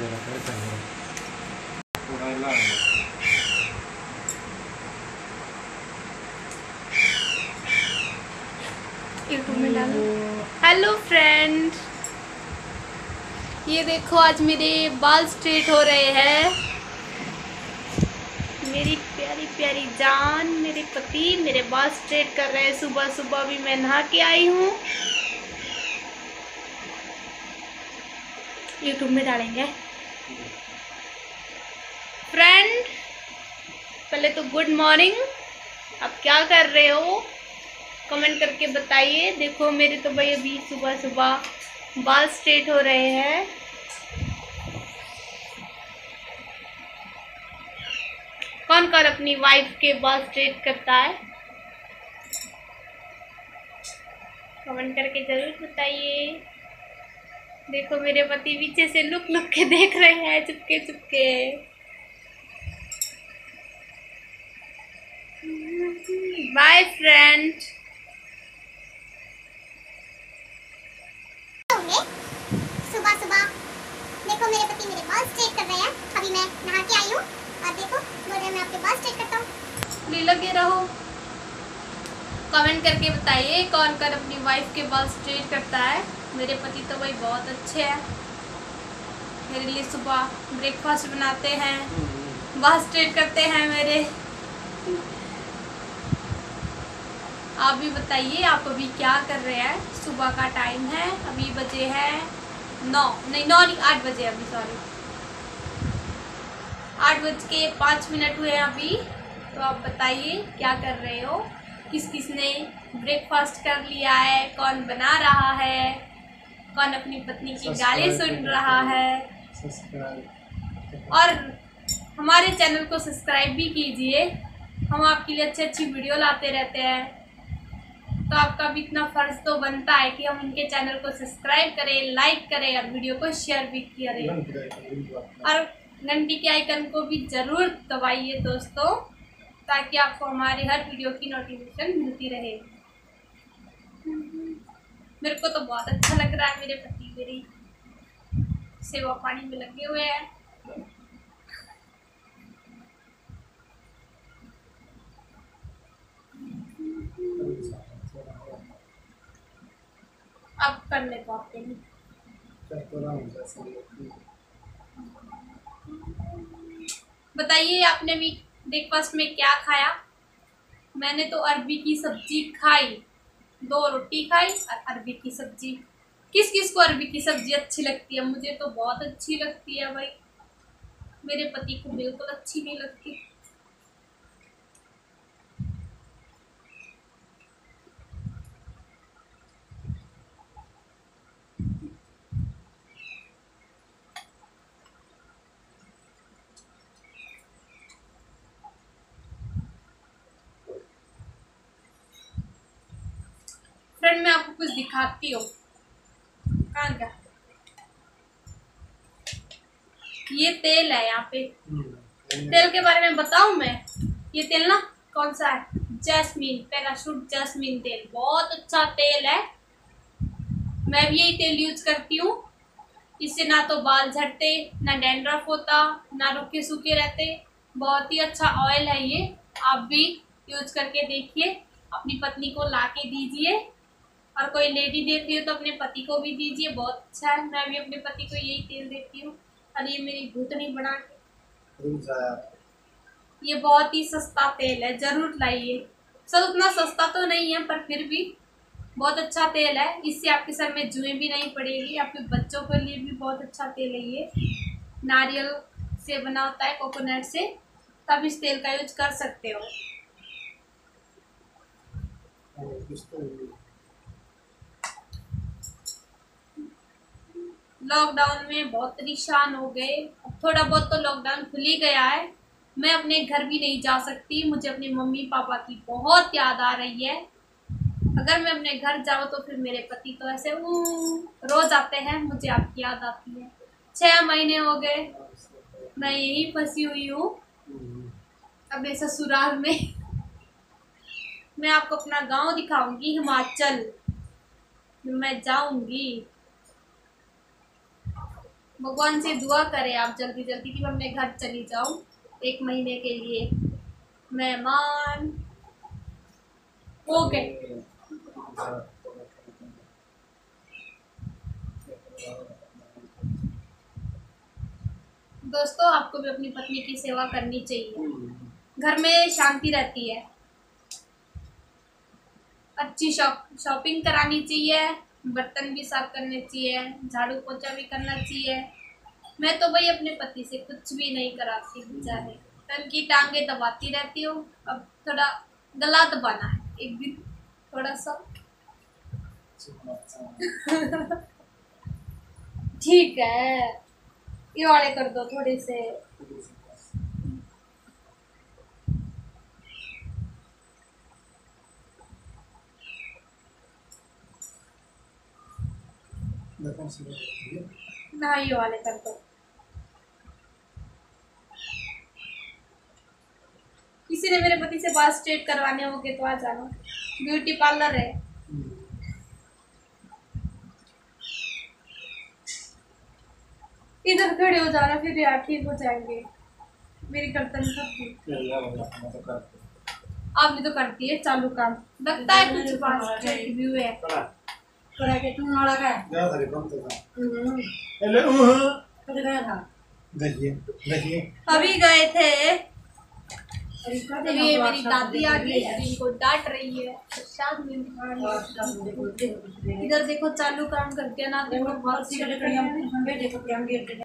Hello friend ये देखो, आज मेरे बाल स्ट्रेट हो रहे हैं। मेरी प्यारी प्यारी जान, मेरे पति मेरे बाल स्ट्रेट कर रहे हैं। सुबह सुबह भी मैं नहा के आई हूँ। यूट्यूब में डालेंगे। फ्रेंड पहले तो गुड मॉर्निंग आप क्या कर रहे हो? कमेंट करके बताइए. देखो, मेरे तो भाई अभी सुबह सुबह बाल स्ट्रेट हो रहे हैं। कौन कौन अपनी वाइफ के बाल स्ट्रेट करता है? कमेंट करके ज़रूर बताइए। देखो मेरे पति पीछे से लुक लुक के देख रहे हैं चुपके चुपके। बाय फ्रेंड सुबह सुबह देखो मेरे पति मेरे बाल स्ट्रेट कर रहे हैं। अभी मैं नहा के आई हूँ। और देखो बोल रहे मैं आपके बाल स्ट्रेट करता हूँ। ले लगे रहो। कमेंट करके बताइए कौन कर अपनी वाइफ के बाल स्ट्रेट करता है। मेरे पति तो भाई बहुत अच्छे हैं। मेरे लिए सुबह ब्रेकफास्ट बनाते हैं। बाल स्ट्रेट करते हैं मेरे। आप भी बताइए आप अभी क्या कर रहे हैं? सुबह का टाइम है अभी बजे हैं। नौ नहीं नौ नहीं आठ बजे अभी सॉरी आठ बज के पाँच मिनट हुए हैं अभी। तो आप बताइए क्या कर रहे हो? किस किस ने ब्रेकफास्ट कर लिया है? कौन बना रहा है? कौन अपनी पत्नी की गाली सुन रहा है। और हमारे चैनल को सब्सक्राइब भी कीजिए। हम आपके लिए अच्छी अच्छी वीडियो लाते रहते हैं। तो आपका भी इतना फ़र्ज़ तो बनता है कि हम उनके चैनल को सब्सक्राइब करें लाइक करें और वीडियो को शेयर भी करें। और घंटी के आइकन को भी ज़रूर दबाइए दोस्तों ताकि आपको हमारी हर वीडियो की नोटिफिकेशन मिलती रहे। मेरे को तो बहुत अच्छा लग रहा है, मेरे पति मेरी सेवा पानी में लगे हुए हैं। अब करने को आपके लिए बताइए आपने भी ब्रेकफास्ट में क्या खाया? मैंने तो अरबी की सब्ज़ी खाई। दो रोटी खाई और अरबी की सब्ज़ी। किस किस को अरबी की सब्ज़ी अच्छी लगती है? मुझे तो बहुत अच्छी लगती है भाई। मेरे पति को बिल्कुल अच्छी नहीं लगती। फ्रेंड मैं आपको कुछ दिखाती हूँ। कहाँ गया? ये तेल है यहाँ पे। तेल के बारे में बताऊँ मैं? ये तेल ना कौन सा है? जैस्मीन पैराशूट जैस्मीन तेल। बहुत अच्छा तेल है। मैं भी यही तेल यूज़ करती हूँ। इससे ना तो बाल झड़ते ना डैंड्रफ होता ना रुके सूखे रहते। बहुत ही अच्छा ऑयल है ये। आप भी यूज़ करके देखिए। अपनी पत्नी को ला के दीजिए। और कोई लेडी देती हो तो अपने पति को भी दीजिए बहुत अच्छा है। मैं भी अपने पति को यही तेल देती हूँ। और ये मेरी भूतनी बना के। ये बहुत ही सस्ता तेल है ज़रूर लाइए। सर उतना सस्ता तो नहीं है पर फिर भी बहुत अच्छा तेल है। इससे आपके सर में जुएँ भी नहीं पड़ेगी आपके बच्चों के लिए भी बहुत अच्छा तेल है ये। नारियल से बना होता है कोकोनट से। तब इस तेल का यूज़ कर सकते हो। लॉकडाउन में बहुत परेशान हो गए। अब थोड़ा बहुत तो लॉकडाउन खुल ही गया है। मैं अपने घर भी नहीं जा सकती। मुझे अपने मम्मी पापा की बहुत याद आ रही है। अगर मैं अपने घर जाऊँ तो फिर मेरे पति तो ऐसे रोज आते हैं। मुझे आपकी याद आती है। छः महीने हो गए। मैं यही फंसी हुई हूँ। अपने ससुराल में मैं आपको अपना गाँव दिखाऊँगी, हिमाचल। मैं जाऊँगी। भगवान से दुआ करें आप जल्दी जल्दी कि मैं अपने घर चली जाऊँ एक महीने के लिए। मेहमान। गए दोस्तों, आपको भी अपनी पत्नी की सेवा करनी चाहिए। घर में शांति रहती है। अच्छी शॉप, शॉपिंग करानी चाहिए। बर्तन भी साफ़ करने चाहिए, झाड़ू पोछा भी करना चाहिए। मैं तो भाई अपने पति से कुछ भी नहीं कराती बेचारे तन की टांगे दबाती रहती हूँ, अब थोड़ा गला दबाना है, एक दिन थोड़ा सा। ठीक है, ये वाले कर दो थोड़े से। ना ये वाले कर दो किसी ने मेरे पति से बाल स्ट्रेट करवाने होंगे तो आ जाना ब्यूटी पार्लर है इधर खड़े हो जाना फिर यार ठीक हो जाएँगे मेरी कर्तन करती तो तो करती है चालू काम लगता है कुछ स्ट्रेट व्यू है कराके तू नाला का? जा सारे कम तो था। हम्म। हेलो कब गया था? देखिए देखिए अभी गए थे। ये मेरी दादी आ गई है। इनको डांट रही है। देखो देखो इधर देखो चालू काम करके ना देखो बहुत सी हम गिर